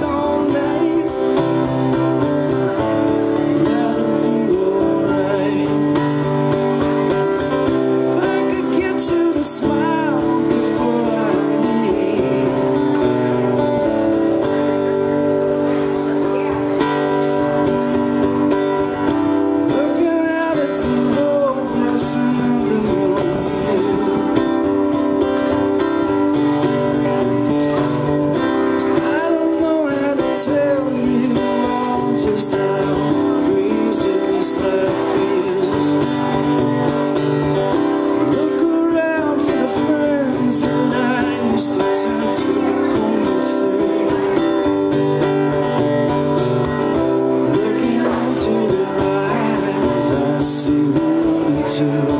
all night. to